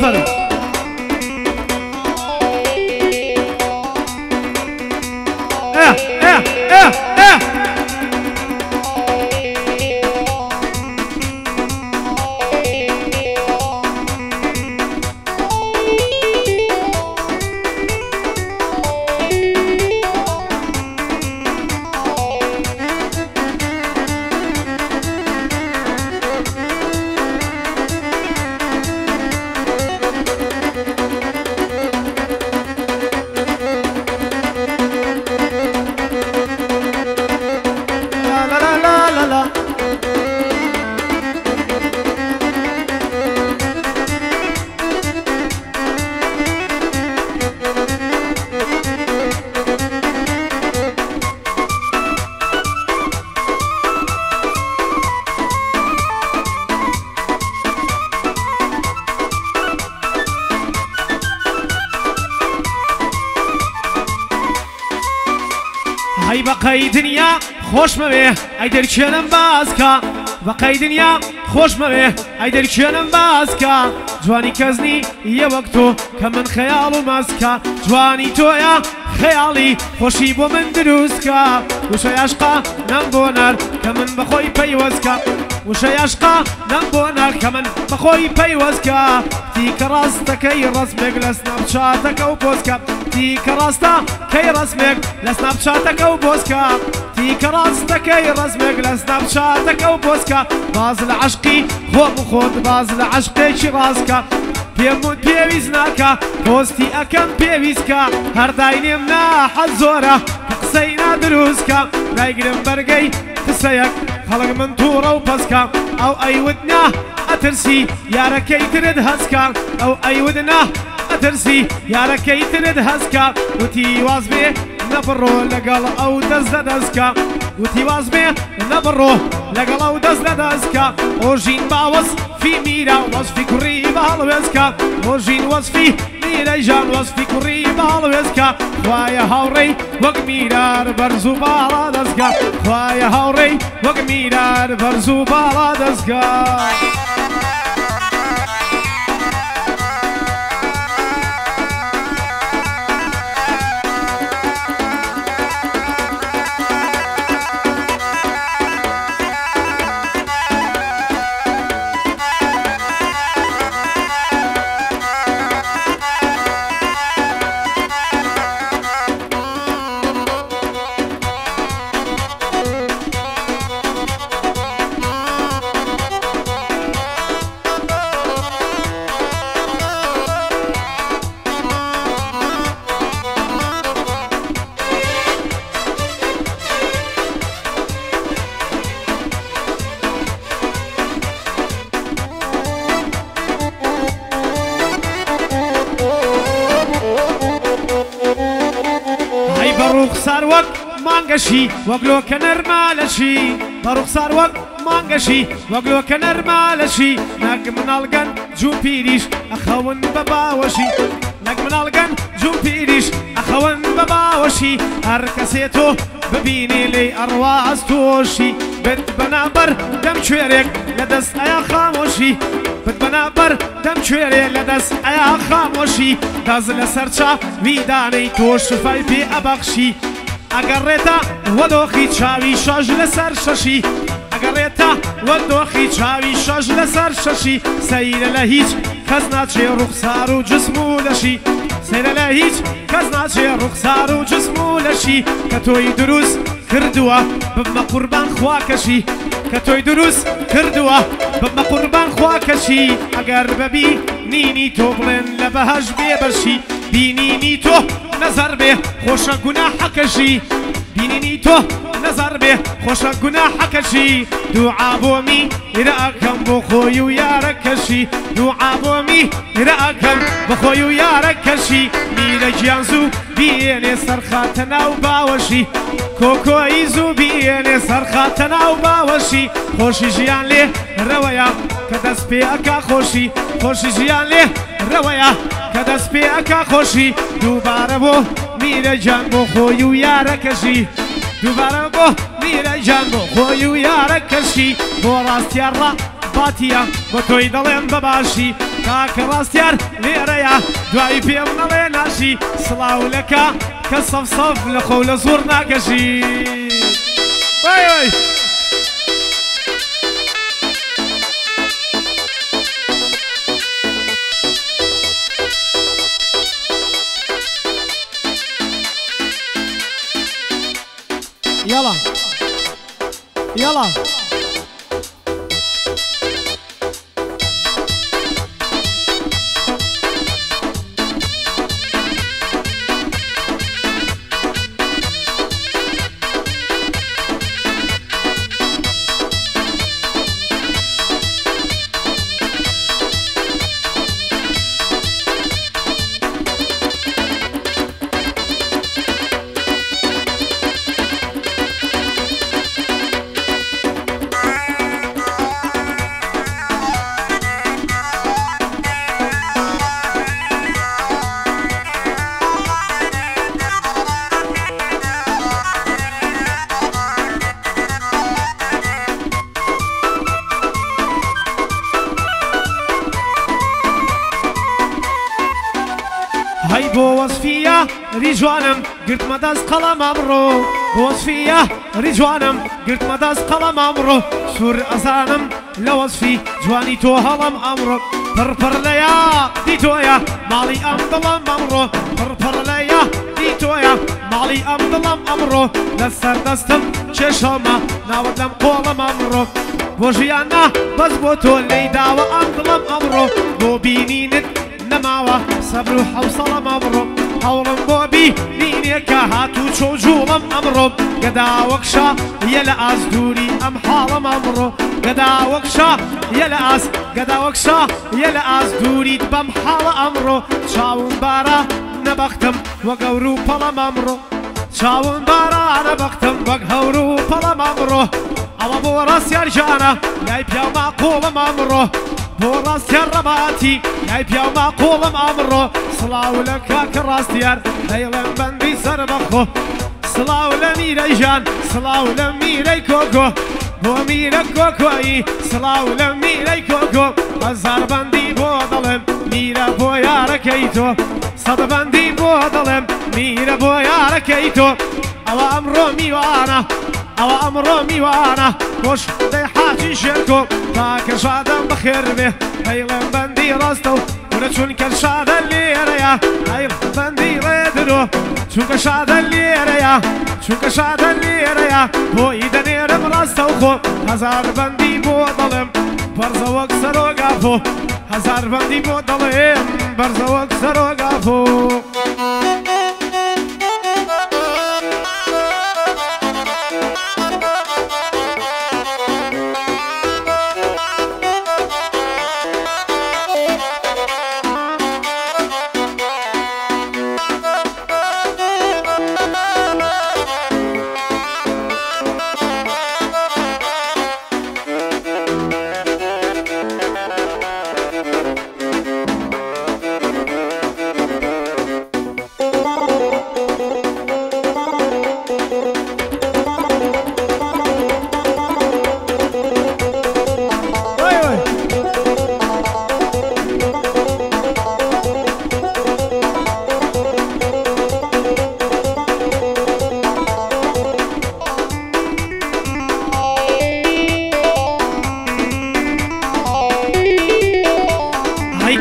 さる خۆش مەوێ ئەی دەرکێنم بازکە بەقەی دنیا خۆش مەوێ ئەی دەرکێنم بازکە جوانی کەزنی یە وەک تۆ کە من خەیاڵ و ماسکە جوانی تۆیە خەیاڵی خۆشی بۆ من دروستکە وشەیاشقا نام بۆ نەر کە من بەخۆی پەیوەزکە وشە یاشقا نەم بۆ ناکەمن بەخۆی پەیوەستکە دیکە ڕاستەکەی ڕزمێک لە سناپچاتەکە و بۆسکە دیکە ڕاستە کەی ڕزمێک لە سناپچاتەکە و بۆسکە دیکە ڕاستەکەی ڕزمێک لە سناپچاتەکە و بۆسکە باز لە عشقی خۆم خۆت باز لە عشقێکی ڕاستکە پێمون پێویست ناکە پۆستی ئەەکەم پێویستکە هەرداینێم نا حەزۆرە قسەی نادروستکە نایگرم بەرگەی قسەیەک پەڵک من تورا و پەسکە ئەو ئەیودنا ئەترسی یارەکەی ترت هەسکە ئەو ئەیودنا ئەترسی یارەکەی ترت هەسکە وتی واز بێ نەپڕۆ لەگەڵ ئەو دەست دەدەستکە وتی واز بێ نەبڕۆ لەگەڵ ئەو دەست دەدەستکە ئۆژین باوەس فی كريبا وەسفی کوڕی باڵوێزکە ئۆژین وەسفی زانی لە ژان وەستی کوڕی باڵوێزکە خوایە هاوڕێی وەک میرار بەرز و باڵا دەستگا خوایە هاوڕێی وەک میرار بەرز و باڵا دەستگا. مانگەشی وەگلۆکە نەرمالەشی بەڕوخسار وەک مانگەشی وەگلۆکە نەرمالەشی نەک مناڵگەن جوو پیریش ئەخەون بە باوەشی نەک مناڵگەن جوو پیریش ئەخەون بە باوەشی هەر کەسێ تۆ ببینی لێ ئەڕواز تۆشی بێت بەنابەر دەم کوێرێک لە دەست ئایا خامۆشی بت بەنابەر دەم کوێرێ لە دەست ئایا خامۆشی دەز لە سەرچا ویدانەی تۆ شفای پێ ئەبەخشی ئەگەڕێتە وەدۆخی چاوی شەژ لەسەر شەشی ئەگەڕێتە وەدۆخی چاوی شەژ لەسەر شەشی سەیرە لە هیچ کەس ناچێ ڕوخسار و جسم و لەشی سەرە لە هیچ کەس ناچێ ڕوخسار و جسم و لەشی کە تۆی دروست کردووە بمە قوربان خواکەشی کە تۆی دروست کردووە بمە قوربان خواکەشی ئەگەر بەبی نینی تۆ بڵێن لە بەهەش بێبەرشی بینینی تۆ نەزار بێ خۆشە گونا حەکەشی بینینی تۆ نەزار بێ خۆشە گونا حەکەشی دوعابۆمی هێراکەم بۆ خۆی و یارەکەشی دوعابۆمی هێراکەم بە خۆی و یارەکەشی میرە گیان زوو بێنێ سەرخاتە ناو باوەشی کۆکۆی زوو بێنێ سەرخاتە ناو باوەشی خۆشی ژیان لێ ڕەوەیە کە دەست پێ ئەکا خۆشی خۆشی ژیان لێ بەهرەوەیە کە دەست پێ ئەک خۆشی دووبارە بۆ میرە جان بۆ خۆی و یارەکەشی دووبارە بۆ میرە جان بۆ خۆی و یارەکەشی بۆ ڕاستیاڕە باتیە بۆ تۆی دەڵێن بەباشی تاکە ڕاستیار لێرەیە دوایی پێم نەڵێ ناشی سڵاولەکە کە سەفسەف لە خۆ لە زۆر ناگەشی. Bye, bye. Yalan. Yalan. وصفية رجوانم قلت ما داز قلم أمرو بوصفية رجوانم قلت ما داز قلم أمرو سور أزانم لوصفي جواني تو هلم أمرو پرپر ليا دي تويا مالي أم دلم أمرو پرپر ليا دي تويا مالي أم دلم أمرو لسر دستم چشما ناودم قولم أمرو بوجيانا بس بو لي ليدا أم دلم أمرو بو بينينت نەماوە سەبر و حوسەڵەم ئەمڕۆ هەوڵم بۆ بی نینێکە هاتوو چۆجوڵم ئەمڕۆم گەدا وەکشا یە لە ئازدوری ئەم حاڵم ئەمڕۆ گەدا وەکشا یە لە ئاس گەدا وەکشا یە لە ئاس دووریت بەم حاڵە ئەمڕۆ چاوم بارە نەبەختم وە گەور و پەڵەم ئەمڕۆ چاوم بارانە بەختم وەک هەور و پەڵەم ئەمڕۆ ئەوە بۆ ڕاستیان ژانە لای پیاما قۆڵە ئەمڕۆ وراس كرباتي نايب يوم أقول أمره صلاو لك كراس ديار ليلم بندي سربخو صلاو لميري جان صلاو لميري كوكو بو بۆمیرە کۆکۆیی سڵاو لە میرەی کۆکۆ بەزاربندی بۆ دەڵێم میرە بۆ یارەکەی تۆ سەدەبندی بو دەڵێم ميرا بو يا ركيتو او ئەمڕۆ ميوانا او ئەمڕۆ ميوانا بۆش دي خەڵکی شێرکۆ تاکە شادەم بەخێر بێ هەیڵم بەندی ڕاستە و ورە چونکە شادە لێرەیە هەیڵ بەندی ڕێدرۆ چونکە شادە لێرەیە چونکە شادە لێرەیە بۆی دەنێرم ڕاستە و خۆ هەزار بەندی بۆ دەڵێم بەرزەوەک سەرۆگافۆ هەزار بەندی بۆ دەڵێم بەرزەوەک سەرۆگافۆ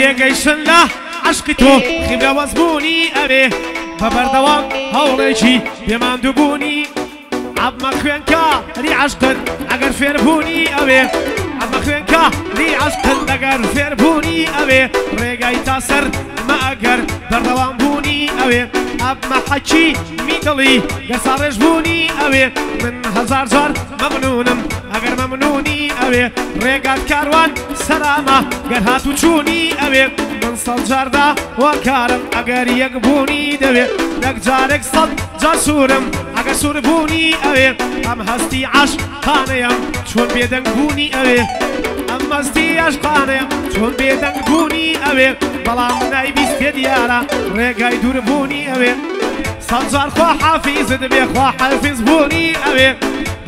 جێگەی شندا عشقی تۆ خیبرە وەزبوونی ئەبێ بە بەردەوام هەوڵێکی پێماندووبوونی ئەبمە خوێنکە هەری عشقت ئەگەر فێربوونی ئەوێ ئەمە خوێنکە لی عشقل دەگەر فێربوونی ئەوێ ڕێگای تا سەر مەگەر بەردەوام بوونی ئەوێ ئەمە حەچی میدڵی گەسا ڕێژ بوونی ئەوێ من هزار جار مەمنونم ئەگەر مەمنونی ئەوێ ڕێگات کاروان سەرامە گەر هات و چوونی ئەوێ من سەڵ جاردا وەکارم ئەگەر یەک بوونی دەوێ دەک جارێک سەد جاسوورم کە سوربوونی ام ئەم هەستی عاشقانەیە چۆن بێدەنگ بوونی ئەوێ ئەم مەستی عاشقانەیە چۆن بێدەنگ بوونی ئەوێ بەڵام نایبیست پێ دیارە ڕێگای دووربوونی ئەوێ سەزار خوا حافیز دەبێ خوا حافز بوونی ئەوێ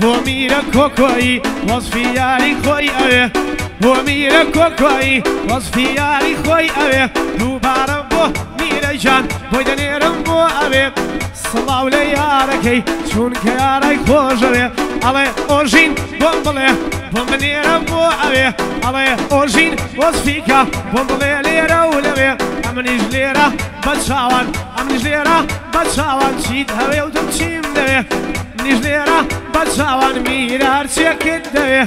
بۆ كوكوي کۆکۆیی وەزفی یاری خۆی ئەوێ بۆ میرە کۆکۆیی وەزفی یاری خۆی ئەوێ دووبارە بۆ میرەجان بۆی دەنێرم بۆ ئەوێ سڵاو لە یارەکەی چونکە یارای خۆژەوێ ئەڵێ ئۆژین بۆم بڵێ بۆ منێرە بۆ ئەوێ ئەڵێ ئۆژین بۆسفیکە بۆم بڵێ لێرە و لەوێ ئەمنیش لێرە بە چاوان ئەمنیش لێرە بە چاوان چیت هەوێ و دم چیم دەوێ منیش لێرە بە چاوان میرە هەرچیەکت دەوێ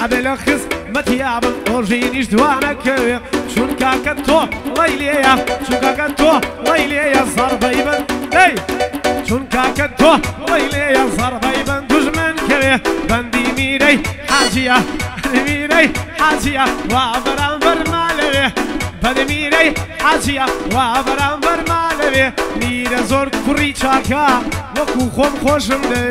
ئەبێ لە خست مەتیابن ئۆژینیش دوانەکەوێ چونکاکە تۆ لەیلەیە چونکەکە تۆ لەیلەیە زەربەی بن دەی! چون کاکە تۆ وەی لێە زەربەی بند دژمن کەوێ بەندی میرەی حاجە میرەی حاجە وا بەرام بەرما لەوێ بەدەمیرەی حاجە وا بەرام بەرما لەوێ میرە زۆر کوڕی چاکە وەکو خۆم خۆشم لێ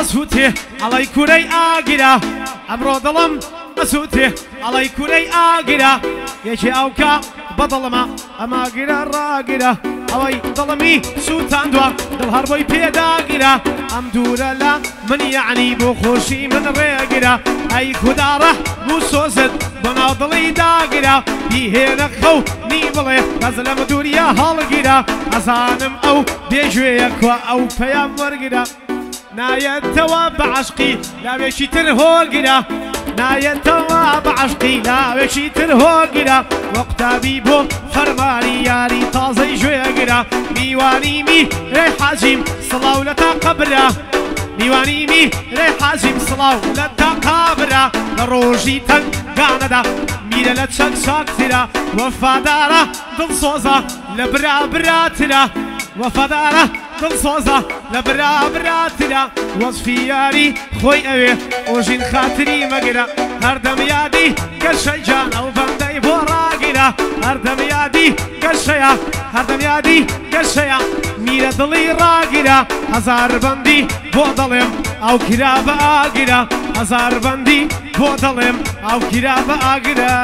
ئەسووتێ ئەڵی کورەی ئاگیرا ئەمڕۆ دڵم ئەسووتێ ئەڵی کورەی ئاگیرا یەکی ئەوکە بەدڵمە ئەماگیرە ڕاگیرە ئەوەی دڵمی سووتاندوە دڵ هەربەی پێداگیرە ئەم دوورە لە منی یعنی بۆ خۆشی من ڕێگیرە ئەی خودداڕە بوو سۆزت بەناو دڵی داگیرە بیهێنە خەو نی بڵێ بەز لە مدووریا هەڵگیرە ئەزانم ئەو دێژوێیە کووە ئەو پەیان وەرگرە. نايت توا بعشقي لا بشي تنهول قلا نايت توا بعشقي لا بشي تنهول قلا وقتا بيبو فرماني ياري طازي جوي قلا ميواني مي ري حاجم صلاو لتا قبرا ميواني مي ري حاجم صلاو لتا قبرا نروجي تن قاندا میره لچک شاک وفادارا دل صوزا لبرا برا تیرا وفادارا دڵ سۆزە لە برابراترا وەزفی یاری خۆی ئەوێ ئۆژین خاتری مەگرە هەردەم یادی گەشەجان ئەو بەندەی بۆ ڕاگیرە هەردەم یادی گەشەیە هەردەم یادی گەشەیە میرە دڵی ڕاگیرە هەزار بەندی بۆ دەڵێم ئەو کرا بە ئاگیرە هەزار بەندی بۆ دەڵێم ئەو کرا بە ئاگرە.